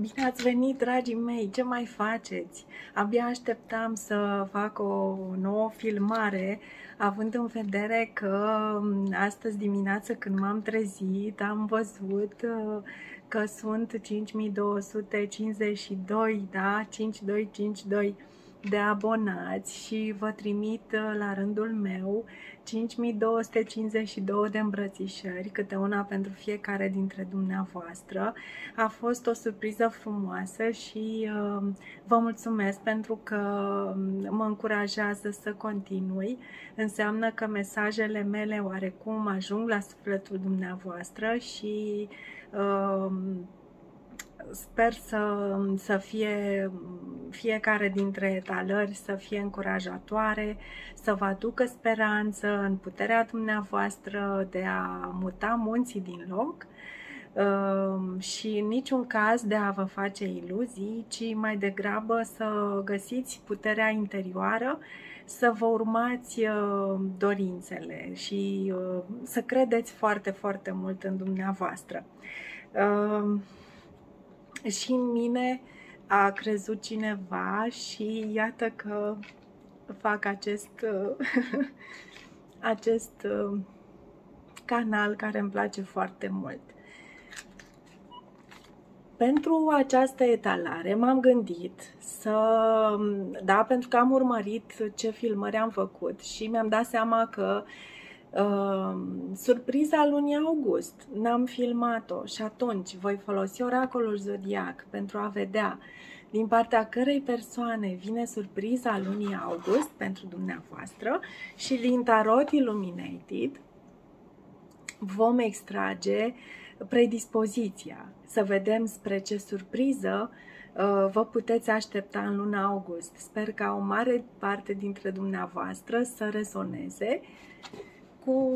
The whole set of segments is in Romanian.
Bine ați venit, dragii mei! Ce mai faceți? Abia așteptam să fac o nouă filmare, având în vedere că mm, astăzi dimineață când m-am trezit am văzut uh, că sunt 5252, da? 5252 de abonați și vă trimit uh, la rândul meu 5252 de îmbrățișări, câte una pentru fiecare dintre dumneavoastră. A fost o surpriză frumoasă și uh, vă mulțumesc pentru că um, mă încurajează să continui. Înseamnă că mesajele mele oarecum ajung la sufletul dumneavoastră și uh, sper să, să fie fiecare dintre etalări să fie încurajatoare, să vă aducă speranță în puterea dumneavoastră de a muta munții din loc um, și în niciun caz de a vă face iluzii, ci mai degrabă să găsiți puterea interioară, să vă urmați uh, dorințele și uh, să credeți foarte, foarte mult în dumneavoastră. Um, și în mine a crezut cineva și iată că fac acest, acest uh, canal care îmi place foarte mult. Pentru această etalare m-am gândit să, da, pentru că am urmărit ce filmări am făcut și mi-am dat seama că uh, Uh, surpriza lunii august, n-am filmat-o. Și atunci voi folosi oracolul zodiac pentru a vedea din partea cărei persoane vine surpriza lunii august pentru dumneavoastră și din Tarot Illuminated vom extrage predispoziția, să vedem spre ce surpriză uh, vă puteți aștepta în luna august. Sper ca o mare parte dintre dumneavoastră să rezoneze cu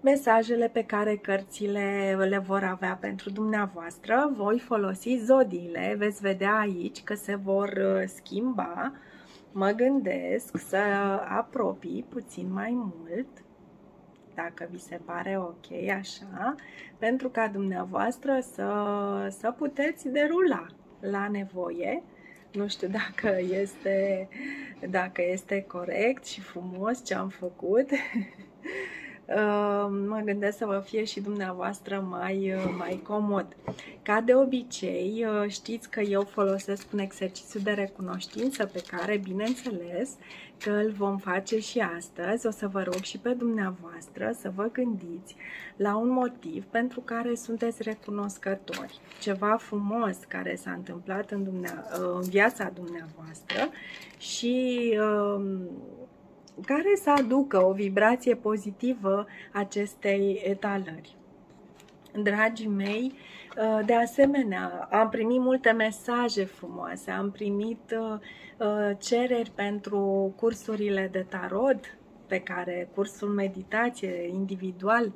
mesajele pe care cărțile le vor avea pentru dumneavoastră. Voi folosi zodiile, veți vedea aici că se vor uh, schimba. Mă gândesc să apropii puțin mai mult, dacă vi se pare ok așa, pentru ca dumneavoastră să, să puteți derula la nevoie. Nu știu dacă este, dacă este corect și frumos ce am făcut. Ehm, mă gândesc să vă fie și dumneavoastră mai, eh, mai comod. Ca de obicei, eh, știți că eu folosesc un exercițiu de recunoștință pe care, bineînțeles, că îl vom face și astăzi. O să vă rog și pe dumneavoastră să vă gândiți la un motiv pentru care sunteți recunoscători. Ceva frumos care s-a întâmplat în, dumnea, în viața dumneavoastră și uh, care să aducă o vibrație pozitivă acestei etalări. Dragii mei, uh, de asemenea, am primit multe mesaje frumoase, am primit uh, uh, cereri pentru cursurile de tarot, pe care cursul meditație individual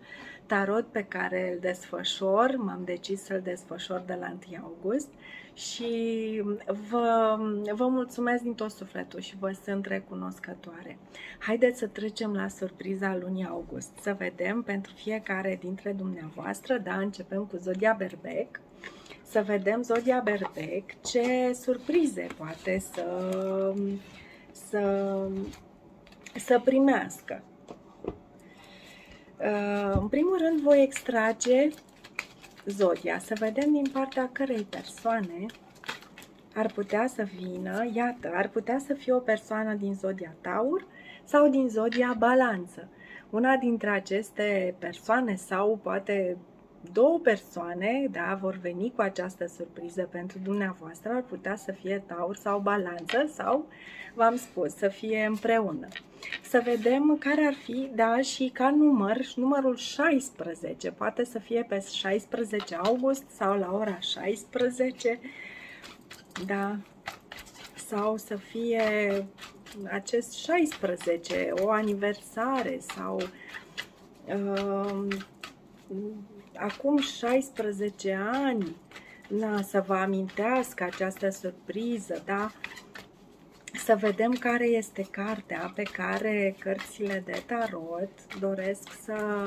tarot pe care îl desfășor, m-am decis să-l desfășor de la 1 august și vă, vă mulțumesc din tot sufletul și vă sunt recunoscătoare. Haideți să trecem la surpriza lunii august, să vedem pentru fiecare dintre dumneavoastră, da, începem cu Zodia Berbec, să vedem Zodia Berbec ce surprize poate să, să, să primească. Uh, în primul rând voi extrage Zodia, să vedem din partea cărei persoane ar putea să vină, iată, ar putea să fie o persoană din Zodia Taur sau din Zodia Balanță. Una dintre aceste persoane sau poate două persoane, da, vor veni cu această surpriză pentru dumneavoastră, ar putea să fie taur sau balanță sau, v-am spus, să fie împreună. Să vedem care ar fi, da, și ca număr, numărul 16, poate să fie pe 16 august sau la ora 16, da, sau să fie acest 16, o aniversare sau uh, acum 16 ani, na, să vă amintească această surpriză, da? Să vedem care este cartea pe care cărțile de tarot doresc să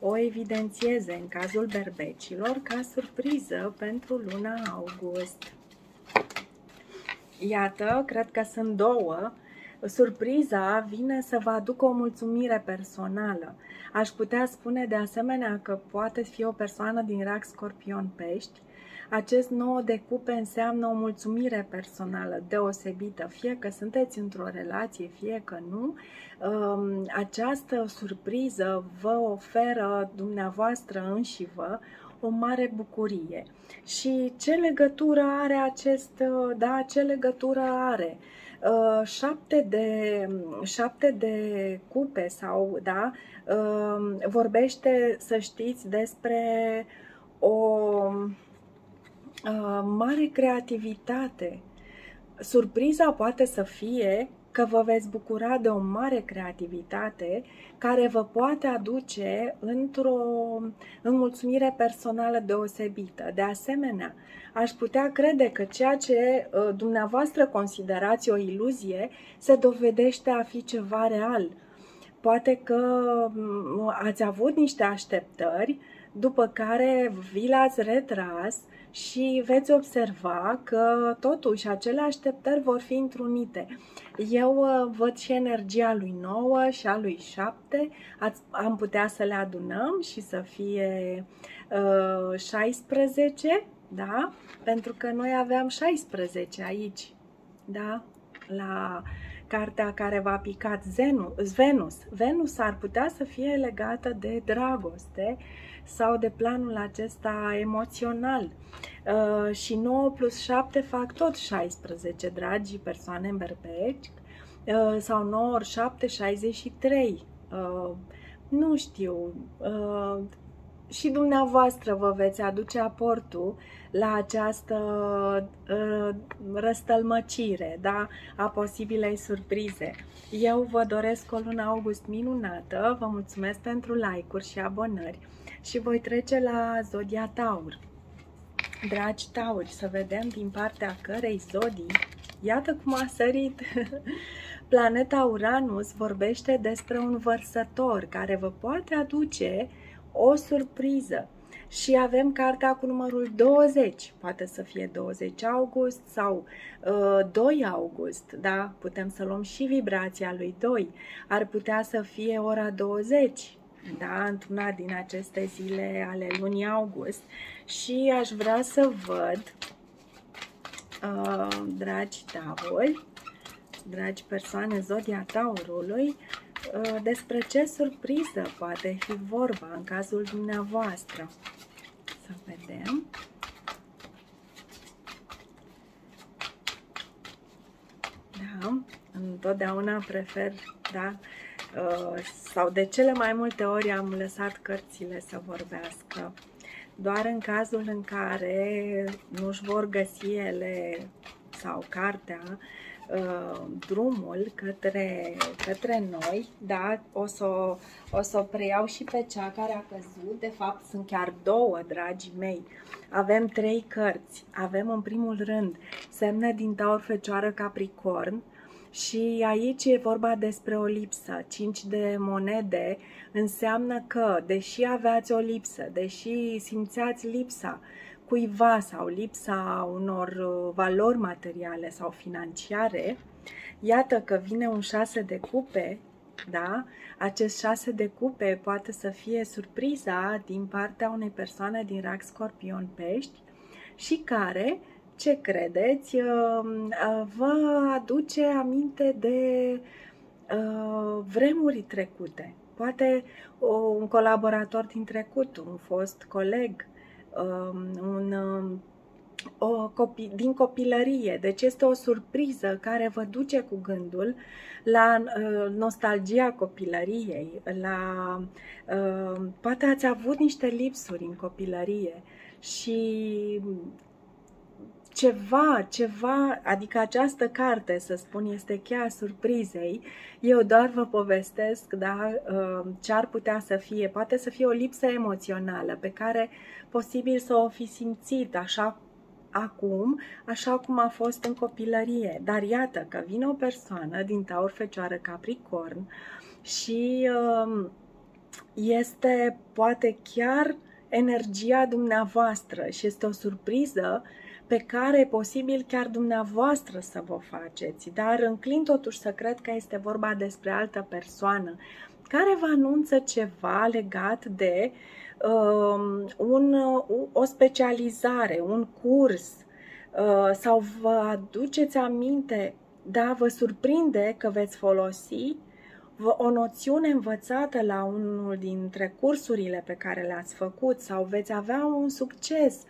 o evidențieze în cazul berbecilor ca surpriză pentru luna august. Iată, cred că sunt două. Surpriza vine să vă aducă o mulțumire personală. Aș putea spune de asemenea că poate fi o persoană din rac scorpion pești. Acest nou de cupe înseamnă o mulțumire personală deosebită, fie că sunteți într-o relație, fie că nu. Um, această surpriză vă oferă dumneavoastră înși vă o mare bucurie. Și ce legătură are acest, da, ce legătură are? Uh, șapte de, șapte de cupe sau, da, uh, vorbește, să știți, despre o uh, mare creativitate. Surpriza poate să fie că vă veți bucura de o mare creativitate care vă poate aduce într-o înmulțumire personală deosebită. De asemenea, aș putea crede că ceea ce ă, dumneavoastră considerați o iluzie se dovedește a fi ceva real. Poate că ați avut niște așteptări, după care vi l-ați retras și veți observa că totuși acele așteptări vor fi întrunite. Eu uh, văd și energia lui 9 și a lui 7, am putea să le adunăm și să fie uh, 16, da? Pentru că noi aveam 16 aici, da? La cartea care v-a picat Venus. Venus ar putea să fie legată de dragoste sau de planul acesta emoțional. Uh, și 9 plus 7 fac tot 16, dragi persoane în berbeci, uh, sau 9 ori 7, 63. Uh, nu știu, uh, și dumneavoastră vă veți aduce aportul la această uh, răstălmăcire da? a posibilei surprize. Eu vă doresc o lună august minunată, vă mulțumesc pentru like-uri și abonări și voi trece la Zodia Taur. Dragi Tauri, să vedem din partea cărei zodii, iată cum a sărit planeta Uranus, vorbește despre un vărsător care vă poate aduce o surpriză. Și avem cartea cu numărul 20, poate să fie 20 august sau uh, 2 august, da? Putem să luăm și vibrația lui 2. Ar putea să fie ora 20, da, într-una din aceste zile ale lunii august și aș vrea să văd, uh, dragi tauri, dragi persoane zodia taurului, uh, despre ce surpriză poate fi vorba în cazul dumneavoastră. Să vedem. Da, întotdeauna prefer, da, Uh, sau de cele mai multe ori am lăsat cărțile să vorbească. Doar în cazul în care nu-și vor găsi ele sau cartea uh, drumul către, către noi, da? o, să, o să o preiau și pe cea care a căzut, de fapt sunt chiar două, dragii mei. Avem trei cărți, avem în primul rând semne din Taur, Fecioară, Capricorn, și aici e vorba despre o lipsă. 5 de monede înseamnă că, deși aveați o lipsă, deși simțeați lipsa cuiva sau lipsa unor uh, valori materiale sau financiare, iată că vine un 6 de cupe, da? Acest 6 de cupe poate să fie surpriza din partea unei persoane din rac scorpion pești și care ce credeți, uh, uh, vă aduce aminte de uh, vremuri trecute. Poate un colaborator din trecut, un fost coleg, um, un, o copi, din copilărie. Deci este o surpriză care vă duce cu gândul la nostalgia copilăriei, la poate ați avut niște lipsuri în copilărie și ceva, ceva, adică această carte, să spun, este cheia surprizei. Eu doar vă povestesc da, uh, ce ar putea să fie. Poate să fie o lipsă emoțională pe care posibil să o fi simțit așa acum, așa cum a fost în copilărie. Dar iată că vine o persoană din Taur Fecioară Capricorn și uh, este poate chiar energia dumneavoastră și este o surpriză pe care e posibil chiar dumneavoastră să vă faceți, dar înclin totuși să cred că este vorba despre altă persoană care vă anunță ceva legat de uh, un, o specializare, un curs uh, sau vă aduceți aminte, da, vă surprinde că veți folosi o noțiune învățată la unul dintre cursurile pe care le-ați făcut sau veți avea un succes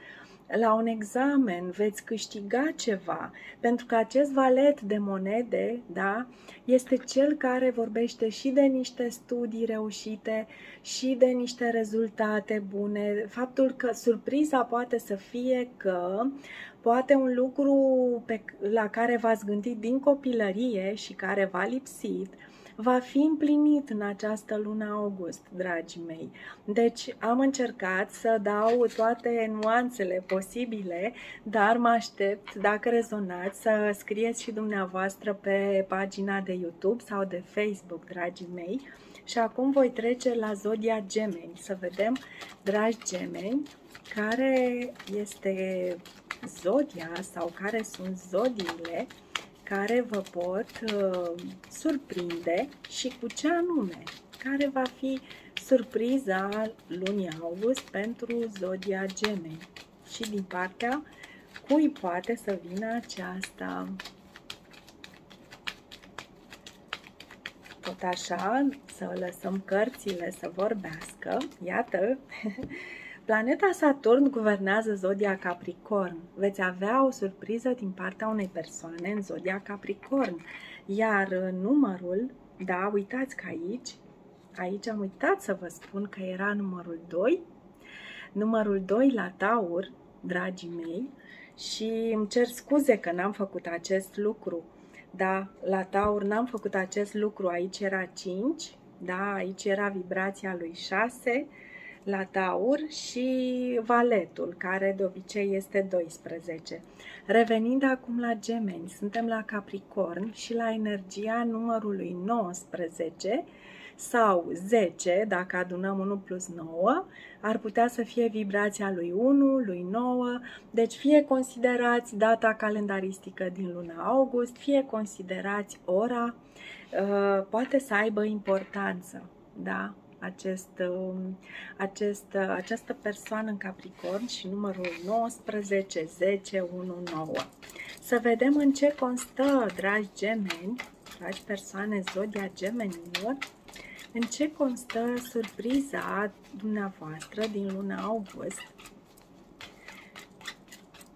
la un examen, veți câștiga ceva, pentru că acest valet de monede, da, este cel care vorbește și de niște studii reușite și de niște rezultate bune. Faptul că surpriza poate să fie că poate un lucru pe, la care v-ați gândit din copilărie și care v-a lipsit, va fi împlinit în această lună august, dragii mei. Deci am încercat să dau toate nuanțele posibile, dar mă aștept, dacă rezonați, să scrieți și dumneavoastră pe pagina de YouTube sau de Facebook, dragii mei. Și acum voi trece la Zodia Gemeni, să vedem, dragi gemeni, care este zodia sau care sunt zodiile care vă pot uh, surprinde și cu ce anume, care va fi surpriza lunii august pentru Zodia Gemeni și din partea cui poate să vină aceasta. Tot așa, să lăsăm cărțile să vorbească. Iată, Planeta Saturn guvernează zodia Capricorn. Veți avea o surpriză din partea unei persoane în zodia Capricorn. Iar numărul, da, uitați că aici, aici am uitat să vă spun că era numărul 2, numărul 2 la Taur, dragii mei, și îmi cer scuze că n-am făcut acest lucru. Da, la Taur n-am făcut acest lucru, aici era 5, da, aici era vibrația lui 6, la taur și valetul, care de obicei este 12. Revenind acum la gemeni, suntem la capricorn și la energia numărului 19 sau 10, dacă adunăm 1 plus 9, ar putea să fie vibrația lui 1, lui 9, deci fie considerați data calendaristică din luna august, fie considerați ora, uh, poate să aibă importanță, da? Acest, um, acest, această persoană în Capricorn și numărul 19, 10, 1, 9. Să vedem în ce constă, dragi gemeni, dragi persoane zodia gemenilor, în ce constă surpriza dumneavoastră din luna august.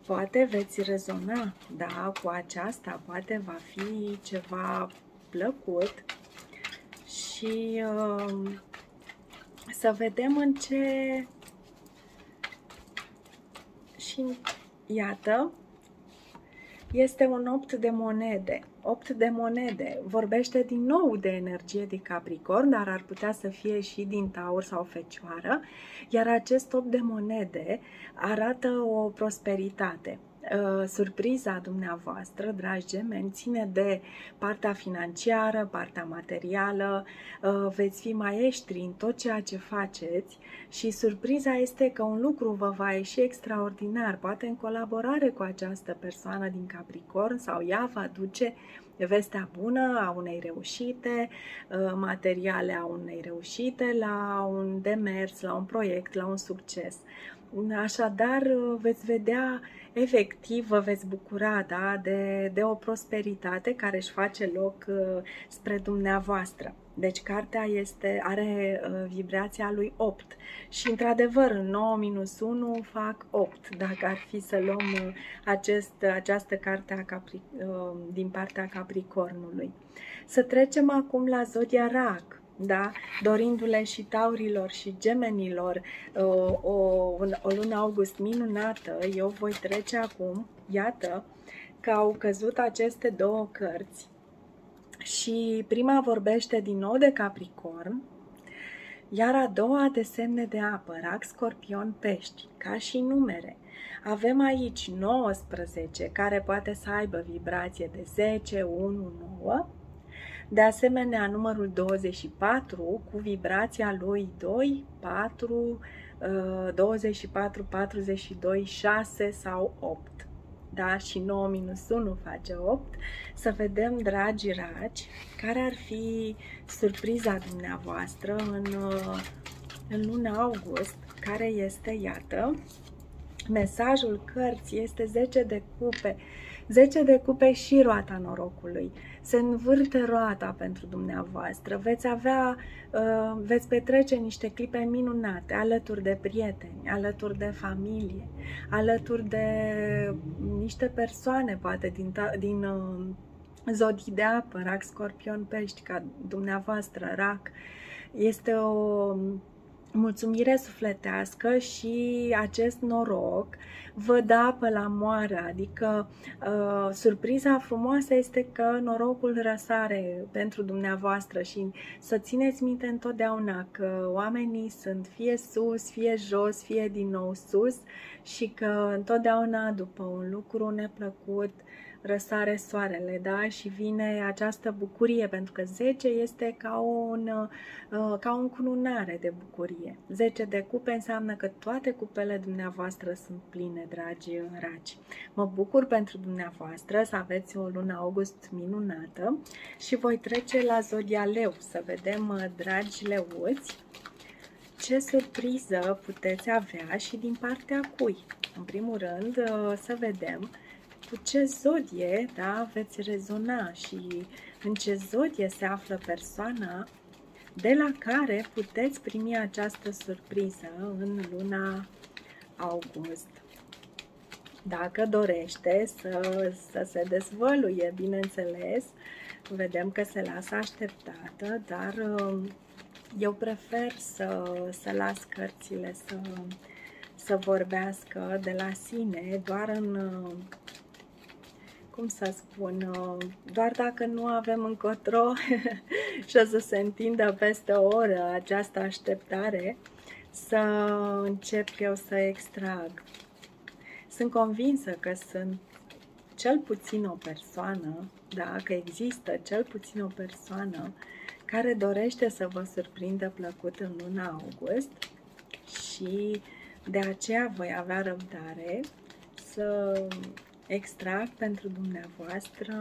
Poate veți rezona, da, cu aceasta, poate va fi ceva plăcut și uh, să vedem în ce... Și iată, este un 8 de monede. 8 de monede vorbește din nou de energie de Capricorn, dar ar putea să fie și din Taur sau Fecioară, iar acest 8 de monede arată o prosperitate. Uh, surpriza dumneavoastră, dragi gemeni, ține de partea financiară, partea materială, uh, veți fi maestri în tot ceea ce faceți și surpriza este că un lucru vă va ieși extraordinar, poate în colaborare cu această persoană din Capricorn sau ea va duce vestea bună a unei reușite, uh, materiale a unei reușite, la un demers, la un proiect, la un succes. Așadar, veți vedea efectiv vă veți bucura da, de, de o prosperitate care își face loc uh, spre dumneavoastră. Deci cartea este, are uh, vibrația lui 8 și într-adevăr în 9 minus 1 fac 8 dacă ar fi să luăm uh, acest, această carte a Capri, uh, din partea Capricornului. Să trecem acum la Zodia Rac da? dorindu-le și taurilor și gemenilor o, o, o lună august minunată, eu voi trece acum, iată, că au căzut aceste două cărți și prima vorbește din nou de Capricorn, iar a doua de semne de apă, rac, scorpion, pești, ca și numere. Avem aici 19, care poate să aibă vibrație de 10, 1, 9, De asemenea, numărul 24 cu vibrația lui 2, 4, 24, 42, 6 sau 8. Da? Și 9 minus 1 face 8. Să vedem, dragi raci, care ar fi surpriza dumneavoastră în, în luna august, care este, iată, mesajul cărții este 10 de cupe. 10 de cupe și roata norocului. Se învârte roata pentru dumneavoastră. Veți avea, uh, veți petrece niște clipe minunate alături de prieteni, alături de familie, alături de niște persoane, poate din, din uh, zodii de apă, rac, scorpion, pești, ca dumneavoastră, rac. Este o mulțumire sufletească și acest noroc vă dă apă la moară, adică uh, surpriza frumoasă este că norocul răsare pentru dumneavoastră și să țineți minte întotdeauna că oamenii sunt fie sus, fie jos, fie din nou sus și că întotdeauna după un lucru neplăcut răsare soarele, da? Și vine această bucurie, pentru că 10 este ca, un, uh, ca o încununare de bucurie. 10 de cupe înseamnă că toate cupele dumneavoastră sunt pline, dragi raci. Mă bucur pentru dumneavoastră să aveți o lună august minunată și voi trece la Zodia Leu să vedem, uh, dragi leuți, ce surpriză puteți avea și din partea cui. În primul rând, uh, să vedem cu ce zodie da, veți rezona și în ce zodie se află persoana de la care puteți primi această surpriză în luna august. Dacă dorește să, să se dezvăluie, bineînțeles, vedem că se lasă așteptată, dar um, eu prefer să, să las cărțile să, să vorbească de la sine, doar în cum să spun, uh, doar dacă nu avem încotro și o să se întindă peste o oră această așteptare, să încep eu să extrag. Sunt convinsă că sunt cel puțin o persoană, da, că există cel puțin o persoană care dorește să vă surprindă plăcut în luna august și de aceea voi avea răbdare să extract pentru dumneavoastră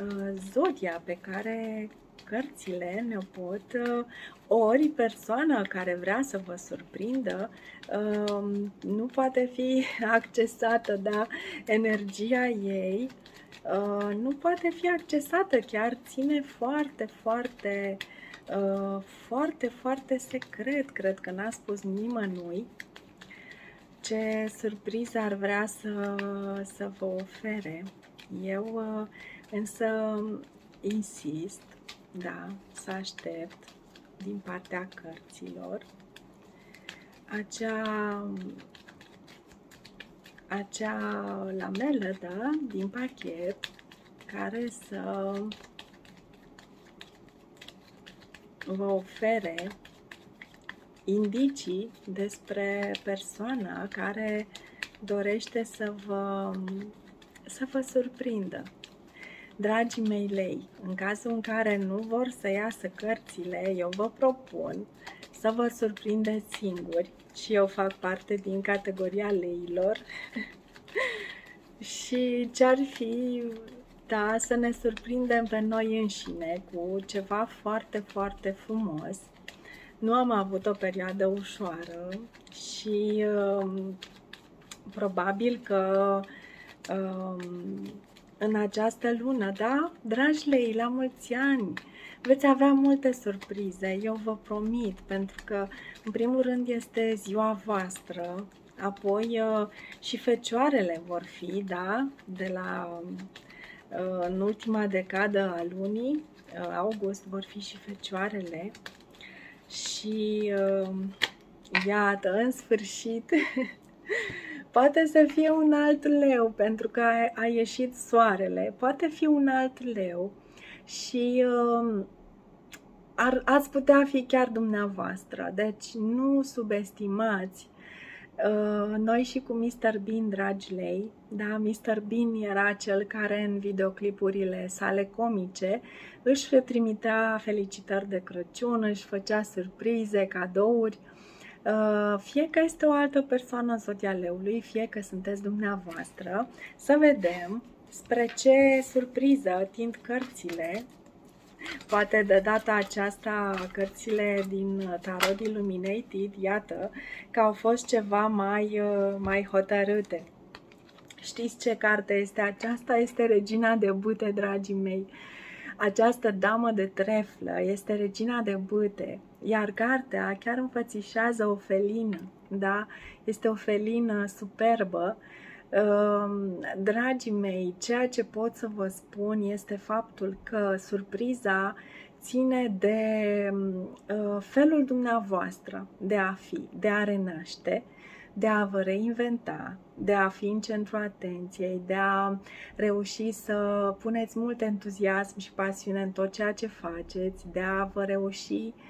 uh, zodia pe care cărțile ne pot, uh, ori persoana care vrea să vă surprindă um, nu poate fi accesată, da? Energia ei uh, nu poate fi accesată, chiar ține foarte, foarte, foarte, foarte secret. Cred că n-a spus nimănui ce surpriză ar vrea să, să vă ofere. Eu uh, însă insist, da, să aștept din partea cărților acea acea lamelă, da, din pachet care să vă ofere indicii despre persoana care dorește să vă, să vă surprindă. Dragii mei lei, în cazul în care nu vor să iasă cărțile, eu vă propun să vă surprindeți singuri și eu fac parte din categoria leilor și ce-ar fi da, să ne surprindem pe noi înșine cu ceva foarte, foarte frumos nu am avut o perioadă ușoară și um, probabil că um, în această lună, da, dragi lei, la mulți ani, veți avea multe surprize, eu vă promit, pentru că, în primul rând, este ziua voastră, apoi uh, și fecioarele vor fi, da, de la uh, în ultima decadă a lunii, uh, august, vor fi și fecioarele, și uh, iată, în sfârșit, poate să fie un alt leu, pentru că a, a ieșit soarele, poate fi un alt leu și uh, ar, ați putea fi chiar dumneavoastră. Deci nu subestimați Uh, noi și cu Mr. Bean, dragi lei, da, Mr. Bean era cel care în videoclipurile sale comice își trimitea felicitări de Crăciun, își făcea surprize, cadouri, uh, fie că este o altă persoană în soția leului, fie că sunteți dumneavoastră, să vedem spre ce surpriză tind cărțile Poate de data aceasta cărțile din Tarot Illuminated, iată, că au fost ceva mai, uh, mai hotărâte. Știți ce carte este aceasta? Este Regina de Bute, dragii mei. Această damă de treflă este Regina de Bute, iar cartea chiar înfățișează o felină, da? Este o felină superbă Ehm, dragii mei, ceea ce pot să vă spun este faptul că surpriza ține de uh, felul dumneavoastră de a fi, de a renaște, de a vă reinventa, de a fi în centrul atenției, de a reuși să puneți mult entuziasm și pasiune în tot ceea ce faceți, de a vă reuși uh,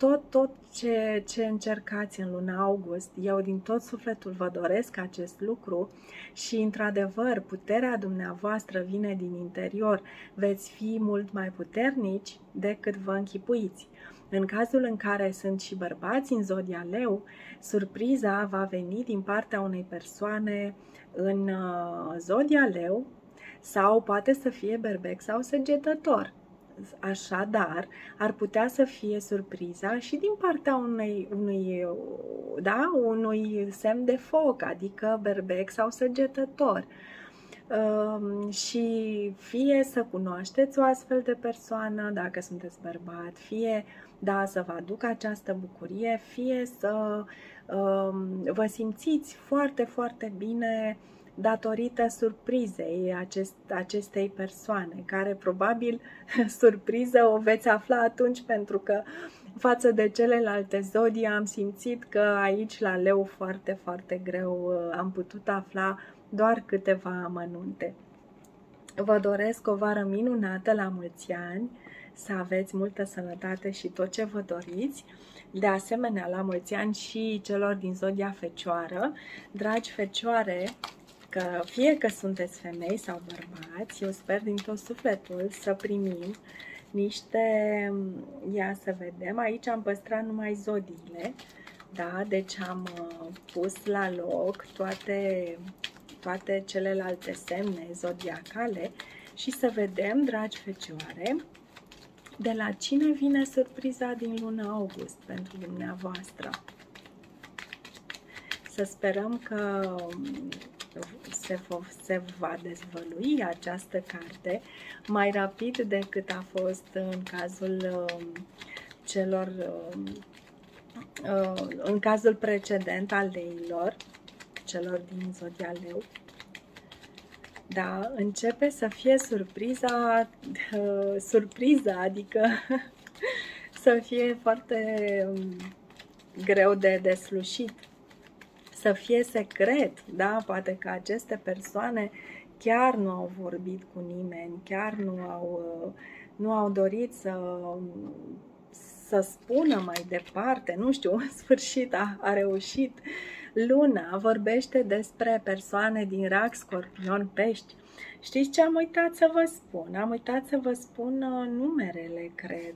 tot, tot ce, ce încercați în luna august, eu din tot sufletul vă doresc acest lucru și, într-adevăr, puterea dumneavoastră vine din interior. Veți fi mult mai puternici decât vă închipuiți. În cazul în care sunt și bărbați în zodia leu, surpriza va veni din partea unei persoane în uh, zodia leu sau poate să fie berbec sau săgetător. Așadar, ar putea să fie surpriza și din partea unui, unui, da, unui semn de foc, adică berbec sau săgetător. Uh, și fie să cunoașteți o astfel de persoană, dacă sunteți bărbat, fie da, să vă aducă această bucurie, fie să uh, vă simțiți foarte, foarte bine uh, datorită surprizei acest, acestei persoane, care probabil surpriză o veți afla atunci pentru că față de celelalte zodii am simțit că aici la leu foarte, foarte greu uh, am putut afla doar câteva amănunte. Vă doresc o vară minunată la mulți ani, să aveți multă sănătate și tot ce vă doriți. De asemenea, la mulți ani și celor din zodia fecioară. Dragi fecioare, că fie că sunteți femei sau bărbați, eu sper din tot sufletul să primim niște, ia să vedem, aici am păstrat numai zodiile, da, deci am uh, pus la loc toate, toate celelalte semne zodiacale și să vedem, dragi fecioare, de la cine vine surpriza din luna august pentru dumneavoastră. Să sperăm că se, se va dezvălui această carte mai rapid decât a fost în cazul uh, celor uh, uh, în cazul precedent al leilor, celor din Zodia Leu. Da, începe să fie surpriza, uh, surpriza, adică să fie foarte um, greu de deslușit să fie secret, da? Poate că aceste persoane chiar nu au vorbit cu nimeni, chiar nu au, nu au dorit să, să spună mai departe, nu știu, în sfârșit a, a reușit. Luna vorbește despre persoane din rac, scorpion, pești. Știți ce am uitat să vă spun? Am uitat să vă spun uh, numerele, cred.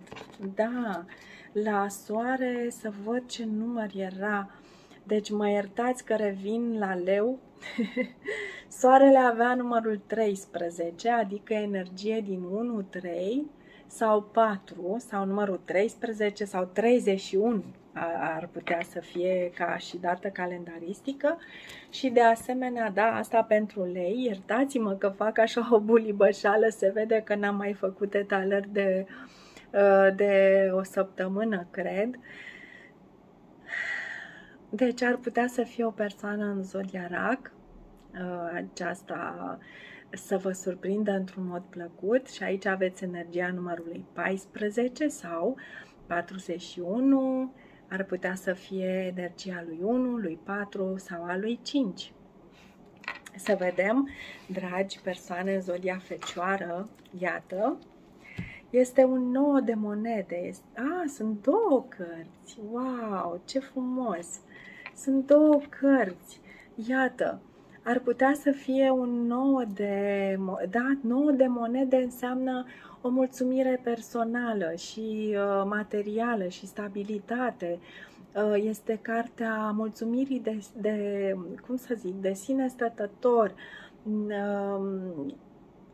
Da, la soare să văd ce număr era. Deci mă iertați că revin la leu. Soarele avea numărul 13, adică energie din 1, 3 sau 4 sau numărul 13 sau 31 ar putea să fie ca și dată calendaristică. Și de asemenea, da, asta pentru lei, iertați-mă că fac așa o bulibășală, se vede că n-am mai făcut etalări de, de o săptămână, cred, deci ar putea să fie o persoană în zodia rac, uh, aceasta să vă surprindă într-un mod plăcut și aici aveți energia numărului 14 sau 41, ar putea să fie energia lui 1, lui 4 sau a lui 5. Să vedem, dragi persoane în zodia fecioară, iată, este un nou de monede. A, ah, sunt două cărți. Wow, ce frumos! Sunt două cărți. Iată, ar putea să fie un nou de, da, nou de monede înseamnă o mulțumire personală și uh, materială și stabilitate. Uh, este cartea mulțumirii de, de, cum să zic, de sine stătător. Uh,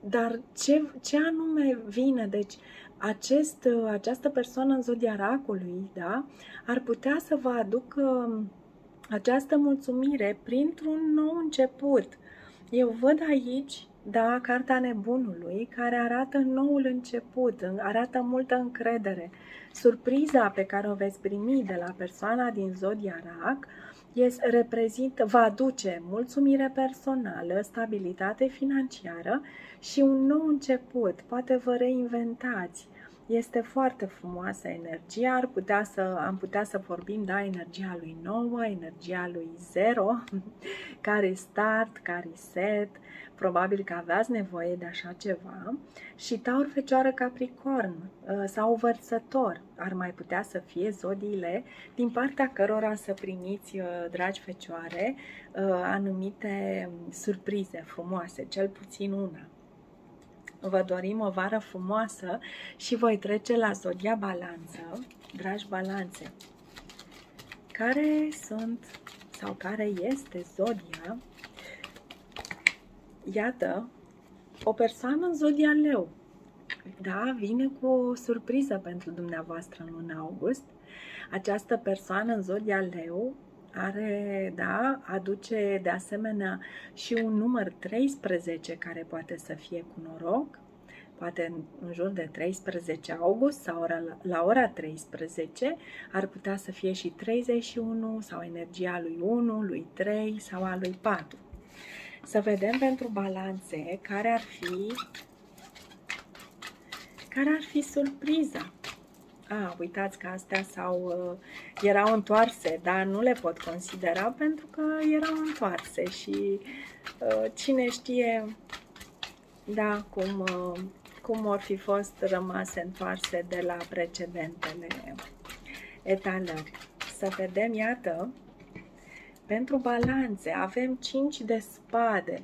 dar ce, ce anume vine? Deci, acest, această persoană în zodia racului, da, ar putea să vă aducă această mulțumire printr-un nou început. Eu văd aici, da, Carta Nebunului, care arată noul început, arată multă încredere. Surpriza pe care o veți primi de la persoana din Zodia Rac este, reprezintă, va aduce mulțumire personală, stabilitate financiară și un nou început. Poate vă reinventați este foarte frumoasă energia, ar putea să, am putea să vorbim, da, energia lui nouă, energia lui zero, care start, care set, probabil că aveați nevoie de așa ceva, și Taur, Fecioară, Capricorn uh, sau Vărsător. Ar mai putea să fie zodiile din partea cărora să primiți, uh, dragi Fecioare, uh, anumite surprize frumoase, cel puțin una. Vă dorim o vară frumoasă și voi trece la Zodia Balanță, dragi balanțe. Care sunt sau care este Zodia? Iată, o persoană în Zodia Leu. Da, vine cu o surpriză pentru dumneavoastră în luna august. Această persoană în Zodia Leu are, da, aduce de asemenea și un număr 13 care poate să fie cu noroc, poate în jur de 13 august sau la ora 13, ar putea să fie și 31 sau energia lui 1, lui 3 sau a lui 4. Să vedem pentru balanțe care ar fi care ar fi surpriza a, uitați că astea sau uh, erau întoarse, dar nu le pot considera pentru că erau întoarse și uh, cine știe, da, cum, uh, cum or fi fost rămase întoarse de la precedentele etalări. Să vedem, iată, pentru balanțe avem 5 de spade.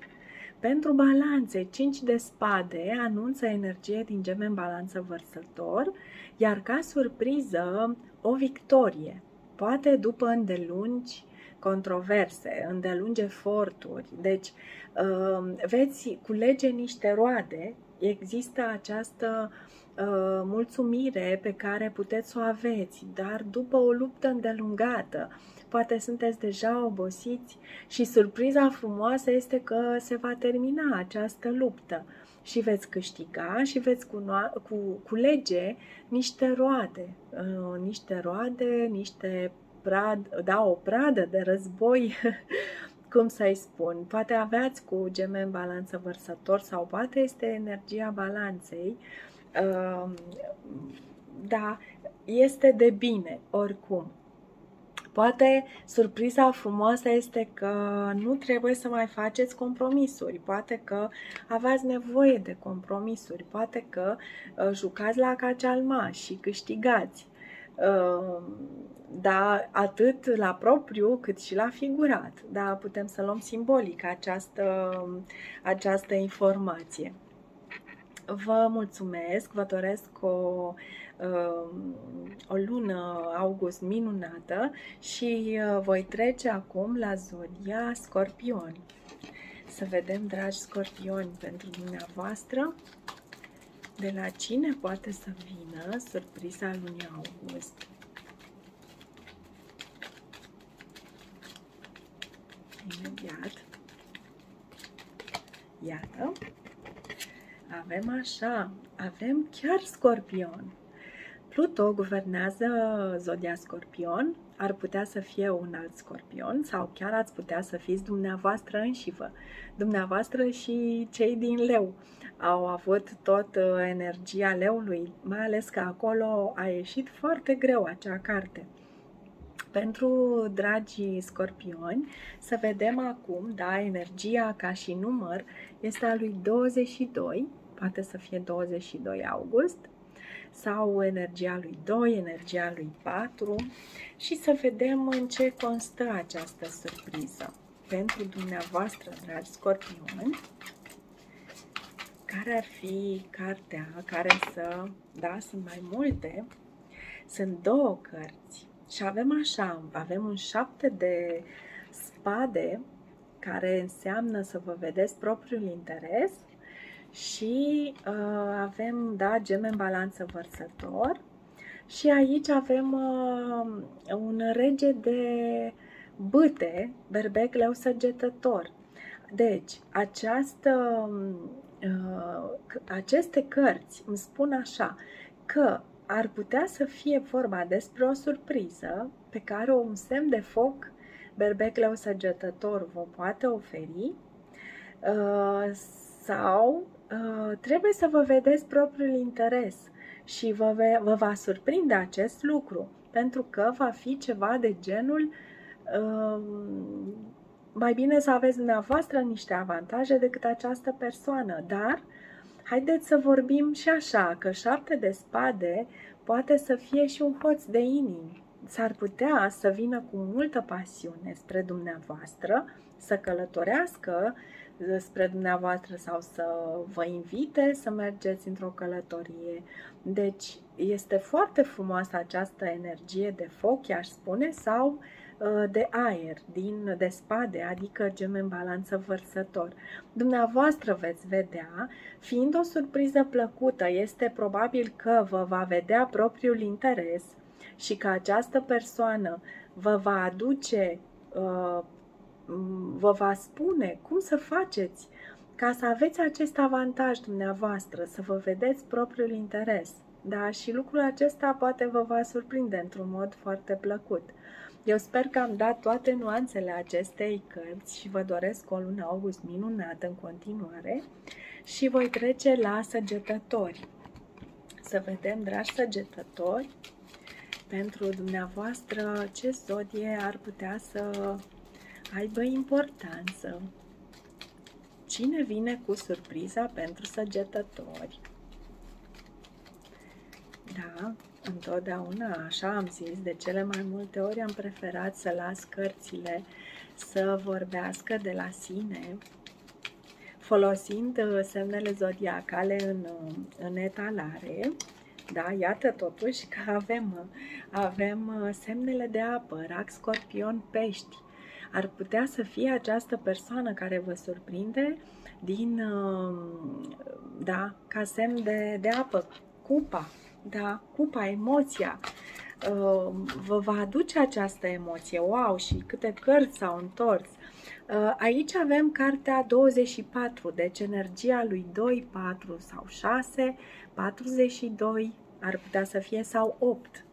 Pentru balanțe, 5 de spade anunță energie din gemen balanță vărsător iar ca surpriză o victorie, poate după îndelungi controverse, îndelungi eforturi. Deci uh, veți culege niște roade, există această uh, mulțumire pe care puteți să o aveți, dar după o luptă îndelungată, poate sunteți deja obosiți și surpriza frumoasă este că se va termina această luptă și veți câștiga și veți cuno- cu, culege niște roade, uh, niște roade, niște prad, da, o pradă de război, cum să-i spun. Poate aveați cu geme în balanță vărsător sau poate este energia balanței, uh, da, este de bine, oricum. Poate surpriza frumoasă este că nu trebuie să mai faceți compromisuri, poate că aveți nevoie de compromisuri, poate că uh, jucați la cacealma și câștigați. Uh, da, atât la propriu cât și la figurat. Da, putem să luăm simbolic această, această informație. Vă mulțumesc, vă doresc o Um, o lună august minunată și uh, voi trece acum la zodia Scorpion. Să vedem, dragi scorpioni, pentru dumneavoastră, de la cine poate să vină surpriza lunii august. Imediat. Iată. Avem așa, avem chiar scorpion. Pluto guvernează zodia Scorpion, ar putea să fie un alt scorpion sau chiar ați putea să fiți dumneavoastră înșivă. Dumneavoastră și cei din leu au avut tot uh, energia leului, mai ales că acolo a ieșit foarte greu acea carte. Pentru dragii scorpioni, să vedem acum, da, energia ca și număr este a lui 22, poate să fie 22 august, sau energia lui 2, energia lui 4 și să vedem în ce constă această surpriză. Pentru dumneavoastră, dragi scorpioni, care ar fi cartea care să, da, sunt mai multe, sunt două cărți și avem așa, avem un șapte de spade care înseamnă să vă vedeți propriul interes și uh, avem, da, geme în balanță vărsător și aici avem uh, un rege de bâte, berbec leu săgetător. Deci, această, uh, aceste cărți îmi spun așa că ar putea să fie vorba despre o surpriză pe care un semn de foc berbec leu săgetător vă poate oferi uh, sau uh, trebuie să vă vedeți propriul interes și vă, ve- vă va surprinde acest lucru, pentru că va fi ceva de genul uh, mai bine să aveți dumneavoastră niște avantaje decât această persoană, dar haideți să vorbim și așa, că șapte de spade poate să fie și un hoț de inimi. S-ar putea să vină cu multă pasiune spre dumneavoastră, să călătorească spre dumneavoastră sau să vă invite să mergeți într-o călătorie. Deci este foarte frumoasă această energie de foc, aș spune, sau uh, de aer, din de spade, adică geme în balanță vărsător. Dumneavoastră veți vedea, fiind o surpriză plăcută, este probabil că vă va vedea propriul interes și că această persoană vă va aduce uh, vă va spune cum să faceți ca să aveți acest avantaj dumneavoastră, să vă vedeți propriul interes. Da, și lucrul acesta poate vă va surprinde într-un mod foarte plăcut. Eu sper că am dat toate nuanțele acestei cărți și vă doresc o lună august minunată în continuare și voi trece la săgetători. Să vedem, dragi săgetători, pentru dumneavoastră ce zodie ar putea să aibă importanță. Cine vine cu surpriza pentru săgetători? Da, întotdeauna așa am zis, de cele mai multe ori am preferat să las cărțile să vorbească de la sine, folosind uh, semnele zodiacale în, uh, în etalare. Da, iată totuși că avem, avem uh, semnele de apă, rac, scorpion, pești, ar putea să fie această persoană care vă surprinde din, uh, da, ca semn de, de apă, cupa, da, cupa, emoția, uh, vă va aduce această emoție, wow, și câte cărți s-au întors. Uh, aici avem cartea 24, deci energia lui 2, 4 sau 6, 42, ar putea să fie sau 8.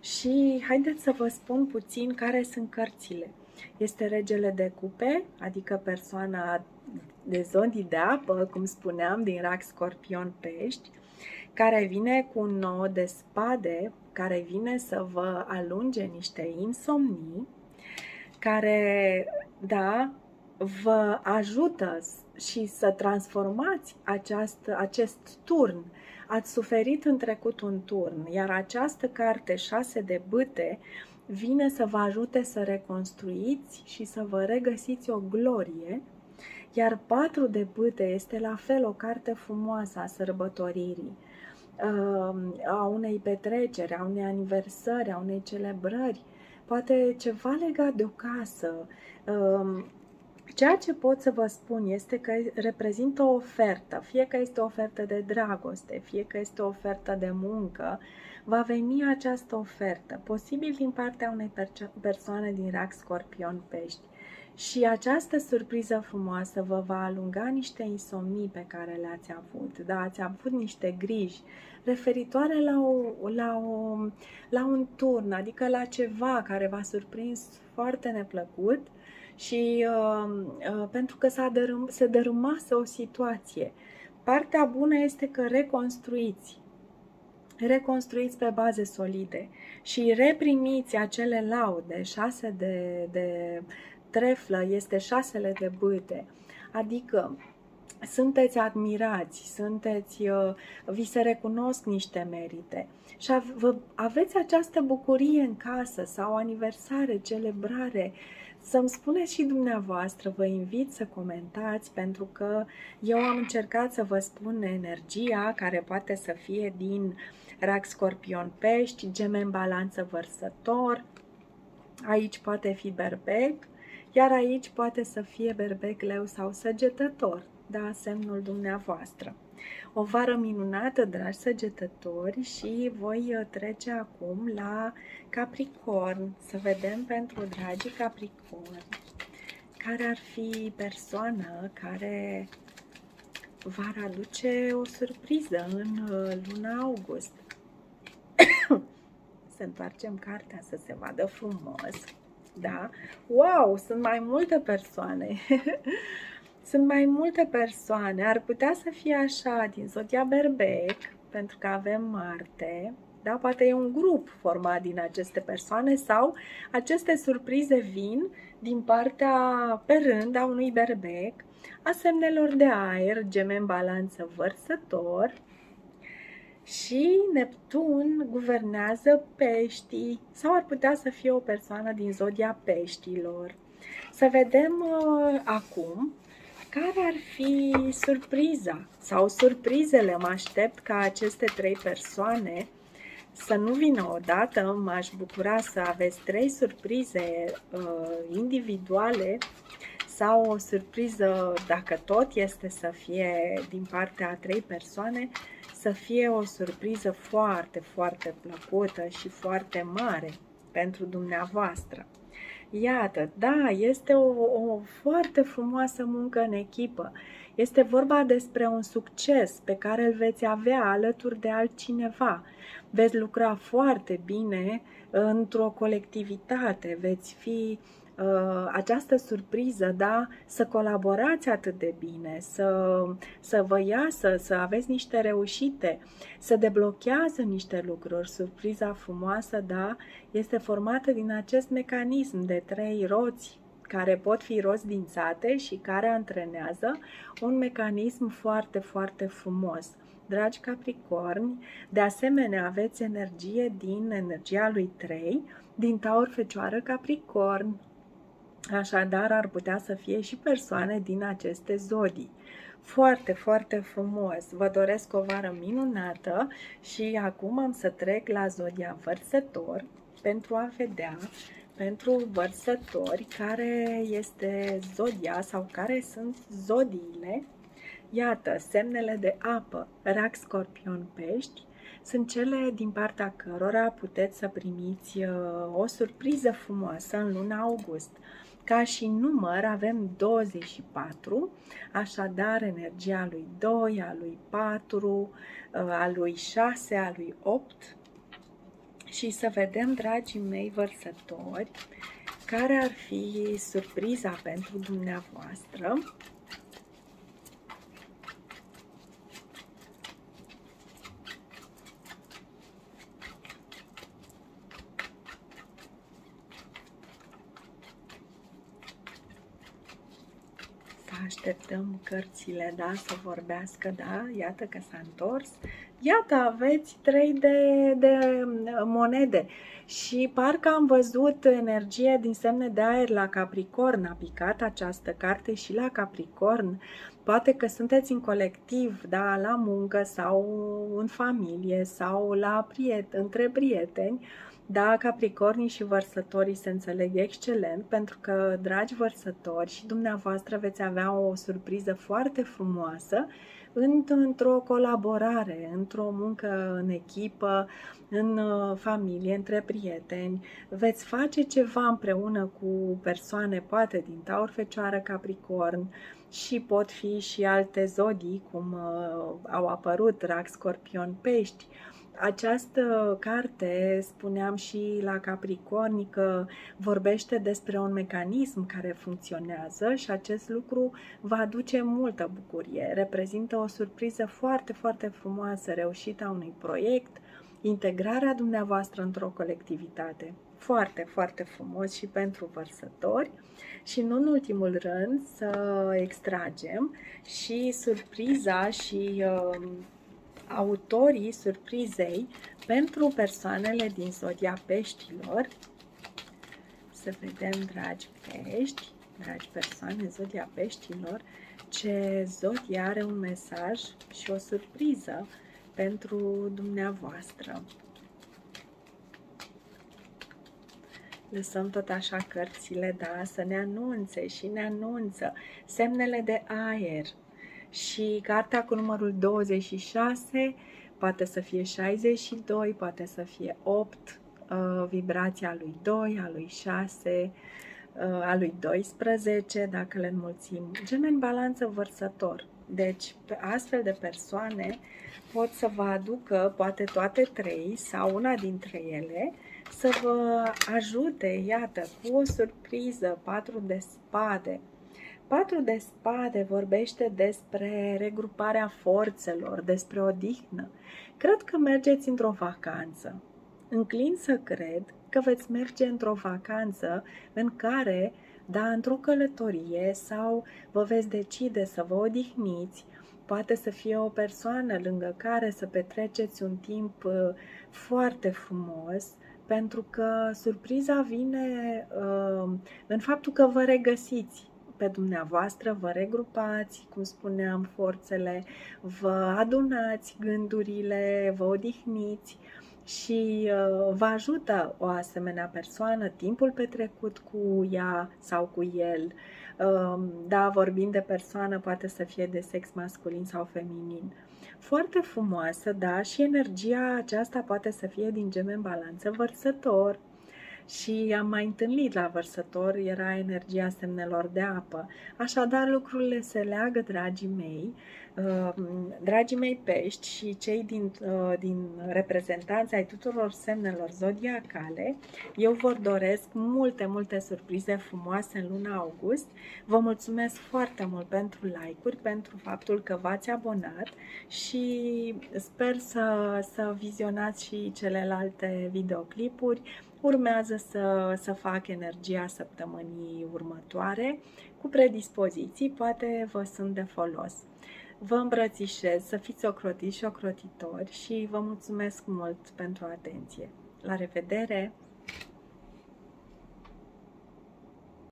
Și haideți să vă spun puțin care sunt cărțile este regele de cupe, adică persoana de zodii de apă, cum spuneam, din rac scorpion pești, care vine cu un nou de spade, care vine să vă alunge niște insomnii, care, da, vă ajută și să transformați aceast, acest turn. Ați suferit în trecut un turn, iar această carte, șase de bâte, vine să vă ajute să reconstruiți și să vă regăsiți o glorie, iar patru de pâte este la fel o carte frumoasă a sărbătoririi, uh, a unei petreceri, a unei aniversări, a unei celebrări, poate ceva legat de o casă. Uh, ceea ce pot să vă spun este că reprezintă o ofertă, fie că este o ofertă de dragoste, fie că este o ofertă de muncă, va veni această ofertă, posibil din partea unei persoane din rac scorpion pești. Și această surpriză frumoasă vă va alunga niște insomnii pe care le-ați avut, da, ați avut niște griji referitoare la, o, la, o, la un turn, adică la ceva care v-a surprins foarte neplăcut și uh, uh, pentru că s-a dărâm, se dărâmase o situație. Partea bună este că reconstruiți, reconstruiți pe baze solide și reprimiți acele laude, șase de, de treflă, este șasele de bâte. Adică sunteți admirați, sunteți, uh, vi se recunosc niște merite și aveți această bucurie în casă sau aniversare, celebrare, să-mi spuneți și dumneavoastră, vă invit să comentați pentru că eu am încercat să vă spun energia care poate să fie din rac scorpion pești, geme în balanță vărsător, aici poate fi berbec, iar aici poate să fie berbec leu sau săgetător, da, semnul dumneavoastră. O vară minunată, dragi săgetători, și voi uh, trece acum la Capricorn, să vedem pentru dragii Capricorn care ar fi persoana care va aduce o surpriză în uh, luna august. să întoarcem cartea să se vadă frumos. Da? Wow, sunt mai multe persoane. Sunt mai multe persoane, ar putea să fie așa, din zodia berbec, pentru că avem Marte, da? Poate e un grup format din aceste persoane sau aceste surprize vin din partea pe rând a unui berbec, a semnelor de aer, geme în balanță vărsător și Neptun guvernează peștii sau ar putea să fie o persoană din zodia peștilor. Să vedem uh, acum care ar fi surpriza sau surprizele? Mă aștept ca aceste trei persoane să nu vină odată, m-aș bucura să aveți trei surprize uh, individuale sau o surpriză, dacă tot este să fie din partea a trei persoane, să fie o surpriză foarte, foarte plăcută și foarte mare pentru dumneavoastră. Iată, da, este o, o foarte frumoasă muncă în echipă. Este vorba despre un succes pe care îl veți avea alături de altcineva. Veți lucra foarte bine într-o colectivitate, veți fi uh, Uh, această surpriză, da, să colaborați atât de bine, să, să vă iasă, să aveți niște reușite, să deblochează niște lucruri. Surpriza frumoasă, da, este formată din acest mecanism de trei roți care pot fi roți dințate și care antrenează un mecanism foarte, foarte frumos. Dragi Capricorni, de asemenea aveți energie din energia lui 3, din Taur Fecioară Capricorn, Așadar, ar putea să fie și persoane din aceste zodii. Foarte, foarte frumos! Vă doresc o vară minunată și acum am să trec la zodia vărsător pentru a vedea pentru vărsători care este zodia sau care sunt zodiile. Iată, semnele de apă, rac, scorpion, pești, sunt cele din partea cărora puteți să primiți uh, o surpriză frumoasă în luna august. Ca și număr avem 24, așadar energia lui 2, a lui 4, a lui 6, a lui 8 și să vedem, dragii mei vărsători, care ar fi surpriza pentru dumneavoastră așteptăm cărțile, da, să vorbească, da, iată că s-a întors. Iată, aveți trei de, de monede și parcă am văzut energie din semne de aer la Capricorn. A picat această carte și la Capricorn. Poate că sunteți în colectiv, da, la muncă sau în familie sau la priet, între prieteni da, capricornii și vărsătorii se înțeleg excelent pentru că, dragi vărsători, și dumneavoastră veți avea o surpriză foarte frumoasă într-o colaborare, într-o muncă în echipă, în uh, familie, între prieteni. Veți face ceva împreună cu persoane, poate din Taur, Fecioară, Capricorn, și pot fi și alte zodii, cum uh, au apărut Rac, Scorpion, Pești, această carte, spuneam și la Capricorni, că vorbește despre un mecanism care funcționează și acest lucru va aduce multă bucurie. Reprezintă o surpriză foarte, foarte frumoasă, reușită a unui proiect, integrarea dumneavoastră într-o colectivitate. foarte, foarte frumos și pentru vărsători. Și nu în ultimul rând să extragem și surpriza și uh, autorii surprizei pentru persoanele din zodia peștilor. Să vedem, dragi pești, dragi persoane, zodia peștilor, ce zodia are un mesaj și o surpriză pentru dumneavoastră. Lăsăm tot așa cărțile, da, să ne anunțe și ne anunță semnele de aer. Și cartea cu numărul 26 poate să fie 62, poate să fie 8, uh, vibrația lui 2, a lui 6, uh, a lui 12, dacă le înmulțim. Gemeni balanță vărsător. Deci, pe astfel de persoane pot să vă aducă poate toate trei sau una dintre ele să vă ajute, iată, cu o surpriză, patru de spade. Patru de spade vorbește despre regruparea forțelor, despre odihnă. Cred că mergeți într-o vacanță. Înclin să cred că veți merge într-o vacanță în care, da, într-o călătorie sau vă veți decide să vă odihniți, poate să fie o persoană lângă care să petreceți un timp uh, foarte frumos, pentru că surpriza vine uh, în faptul că vă regăsiți pe dumneavoastră, vă regrupați, cum spuneam, forțele, vă adunați gândurile, vă odihniți și uh, vă ajută o asemenea persoană, timpul petrecut cu ea sau cu el. Uh, da, vorbind de persoană, poate să fie de sex masculin sau feminin foarte frumoasă, da, și energia aceasta poate să fie din geme în balanță vărsător, și am mai întâlnit la vărsător, era energia semnelor de apă. Așadar, lucrurile se leagă, dragii mei, uh, dragii mei pești și cei din, uh, din reprezentanța ai tuturor semnelor zodiacale, eu vă doresc multe, multe surprize frumoase în luna august. Vă mulțumesc foarte mult pentru like-uri, pentru faptul că v-ați abonat și sper să, să vizionați și celelalte videoclipuri Urmează să, să fac energia săptămânii următoare cu predispoziții, poate vă sunt de folos. Vă îmbrățișez să fiți ocrotiți și ocrotitori și vă mulțumesc mult pentru atenție. La revedere!